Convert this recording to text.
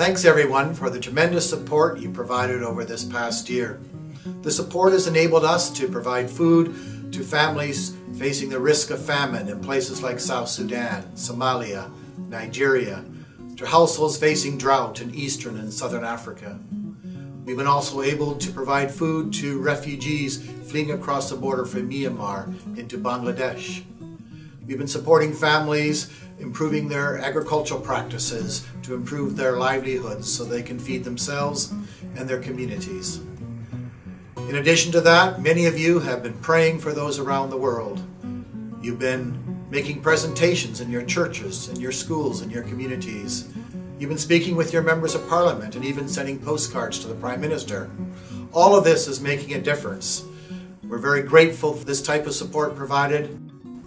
Thanks everyone for the tremendous support you provided over this past year. The support has enabled us to provide food to families facing the risk of famine in places like South Sudan, Somalia, Nigeria, to households facing drought in Eastern and Southern Africa. We've been also able to provide food to refugees fleeing across the border from Myanmar into Bangladesh. We've been supporting families, improving their agricultural practices to improve their livelihoods so they can feed themselves and their communities. In addition to that, many of you have been praying for those around the world. You've been making presentations in your churches, in your schools, in your communities. You've been speaking with your members of parliament and even sending postcards to the Prime Minister. All of this is making a difference. We're very grateful for this type of support provided.